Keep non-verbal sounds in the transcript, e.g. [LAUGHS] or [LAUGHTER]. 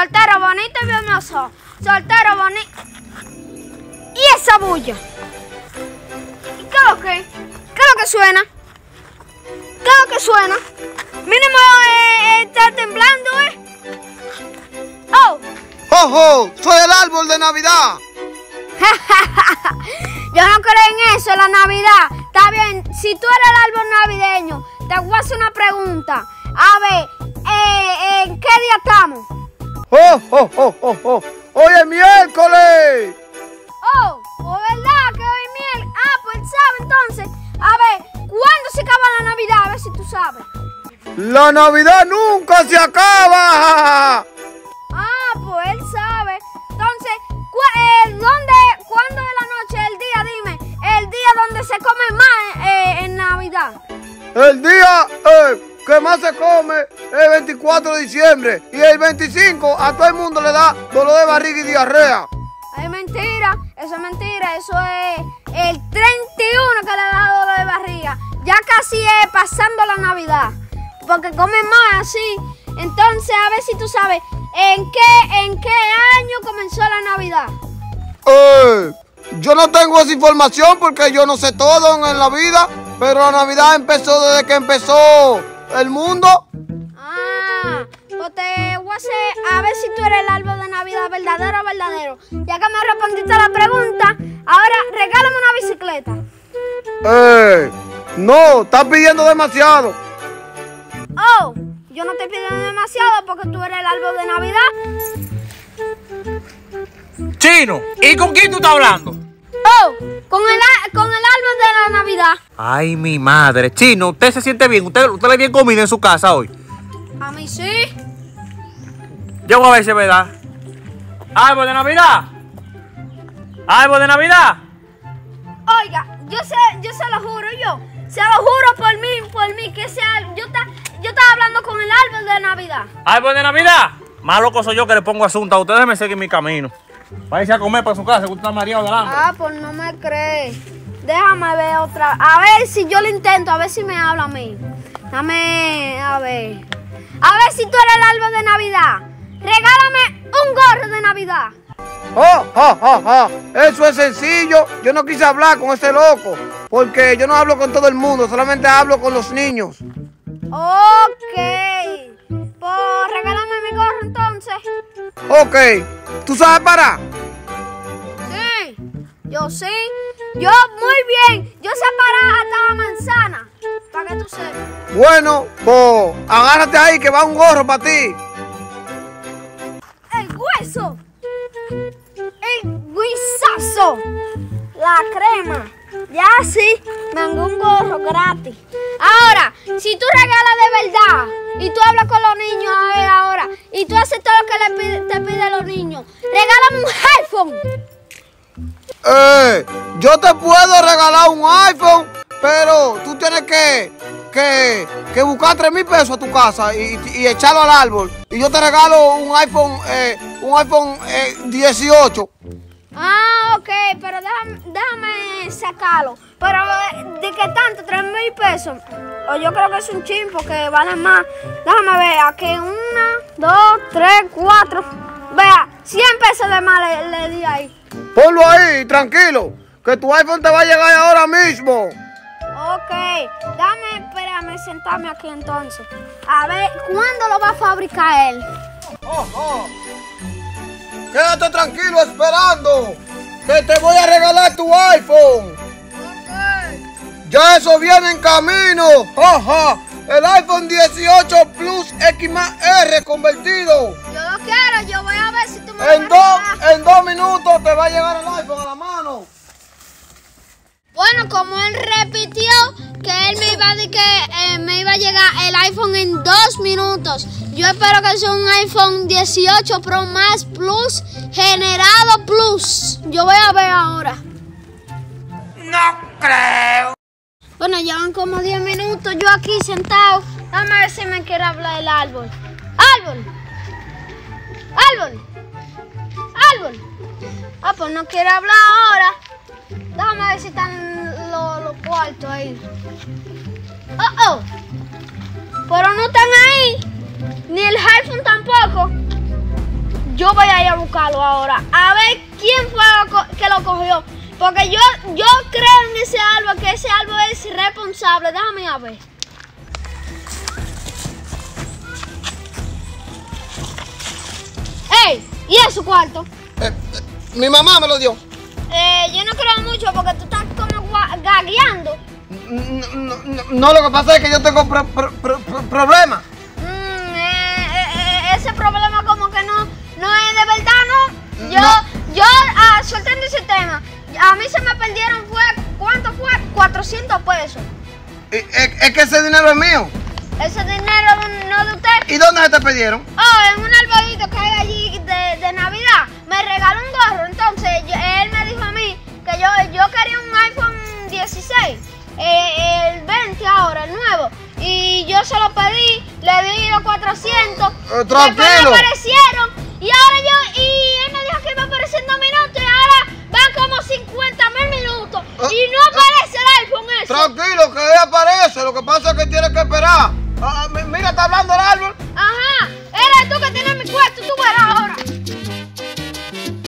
Soltero bonito y hermoso. Soltero bonito. ¿Y esa bulla? ¿Qué es lo que? ¿Qué es lo que suena? ¿Qué es lo que suena? Mínimo eh, está temblando, ¿eh? ¡Oh! ¡Ojo! ¡Soy el árbol de Navidad! [LAUGHS] Yo no creo en eso, la Navidad. Está bien, si tú eres el árbol navideño, te voy a hacer una pregunta. A ver, eh, ¿en qué día estamos? ¡Oh, oh, oh, oh, oh! ¡Hoy es miércoles! Oh, ¿pues verdad que hoy es miércoles? Ah, pues sabe entonces. A ver, ¿cuándo se acaba la Navidad? A ver si tú sabes. ¡La Navidad nunca se acaba! 24 de diciembre y el 25 a todo el mundo le da dolor de barriga y diarrea. Es mentira, eso es mentira, eso es el 31 que le da dolor de barriga. Ya casi es pasando la Navidad, porque comen más así. Entonces, a ver si tú sabes, ¿en qué, en qué año comenzó la Navidad? Eh, yo no tengo esa información porque yo no sé todo en, en la vida, pero la Navidad empezó desde que empezó el mundo. Te voy a hacer, a ver si tú eres el árbol de Navidad verdadero o verdadero. Ya que me respondiste a la pregunta, ahora regálame una bicicleta. Eh, no, estás pidiendo demasiado. Oh, yo no te pido demasiado porque tú eres el árbol de Navidad. Chino, ¿y con quién tú estás hablando? Oh, con el, con el árbol de la Navidad. Ay, mi madre. Chino, ¿usted se siente bien? ¿Usted, usted le bien comida en su casa hoy? A mí sí. Yo voy a ver si es verdad. ¿Árbol de Navidad? ¿Árbol de Navidad? Oiga, yo se, yo se lo juro, yo. Se lo juro por mí, por mí, que árbol- yo, ta- yo estaba hablando con el árbol de Navidad. ¿Árbol de Navidad? Más loco soy yo que le pongo asunto a ustedes. me seguir mi camino. Váyase a comer para su casa, que usted está mareado delante. Ah, pues no me crees. Déjame ver otra. A ver si yo lo intento, a ver si me habla a mí. Dame, a ver. A ver si tú eres el árbol de Navidad. Regálame un gorro de Navidad. Oh, oh, oh, oh. Eso es sencillo. Yo no quise hablar con ese loco porque yo no hablo con todo el mundo, solamente hablo con los niños. Ok. Pues regálame mi gorro entonces. Ok, ¿tú sabes parar? Sí, yo sí. Yo muy bien. Yo sé parar hasta la manzana. Para que tú sepas. Bueno, pues agárrate ahí que va un gorro para ti. La crema. Ya sí, me hago un gorro gratis. Ahora, si tú regalas de verdad y tú hablas con los niños a ver ahora y tú haces todo lo que le pide- te piden los niños, regálame un iPhone. Eh, yo te puedo regalar un iPhone, pero tú tienes que, que, que buscar 3 mil pesos a tu casa y, y echarlo al árbol. Y yo te regalo un iPhone, eh, un iPhone eh, 18. Ah, ok, pero déjame, déjame sacarlo. Pero, eh, ¿de qué tanto? ¿Tres mil pesos? O yo creo que es un chin porque vale más. Déjame ver, aquí una, dos, tres, cuatro. Vea, 100 pesos de más le, le di ahí. Ponlo ahí, tranquilo, que tu iPhone te va a llegar ahora mismo. Ok, dame, espérame, sentarme aquí entonces. A ver, ¿cuándo lo va a fabricar él? Quédate tranquilo esperando, que te voy a regalar tu iPhone. Ya eso viene en camino. Ajá. El iPhone 18 Plus X más R convertido. Yo lo quiero, yo voy a ver si tú me En vas a dos, en dos minutos te va a llegar el iPhone a la mano. Bueno, como él repitió que él me iba a decir que eh, me iba a llegar el iPhone en dos minutos. Yo espero que sea un iPhone 18 Pro Max Plus generado Plus. Yo voy a ver ahora. No creo. Bueno, llevan como 10 minutos yo aquí sentado. Dame a ver si me quiere hablar el árbol. ¡Árbol! ¡Árbol! ¡Árbol! Ah, pues no quiere hablar ahora. Déjame ver si están cuartos ahí. ¡Oh, oh! Pero no están ahí. Ni el iPhone tampoco. yo voy a ir a buscarlo ahora. A ver quién fue que lo cogió. Porque yo, yo creo en ese árbol, que ese árbol es responsable. Déjame a ver. ¡Ey! ¿Y eso cuarto? Eh, eh, mi mamá me lo dio. Eh, yo no creo mucho porque tú estás gagueando. No, no, no, no, lo que pasa es que yo tengo pro- pro- pro- pro- problemas. Mm, eh, eh, ese problema como que no, no es de verdad, ¿no? Yo, No. yo, ah, soltando ese tema, a mí se me perdieron fue, ¿cuánto fue? 400 pesos. Es, es que ese dinero es mío. Ese dinero no de usted. ¿Y dónde se te pidieron? Oh, en un arbolito que hay allí de, de Navidad, me regaló un gorro. Entonces, yo- él me dijo a mí que yo, yo quería un iPhone 16, eh, el 20 ahora, el nuevo. Y yo se lo pedí, le di los 400. Eh, tranquilo. Me aparecieron. Y ahora yo, y él me dijo que iba a aparecer en dos minutos. Y ahora van como 50 mil minutos. Eh, Y no aparece el iPhone ese. Tranquilo, que ahí aparece. Lo que pasa es que tienes que esperar. Ah, ah, mi- mira, está hablando el árbol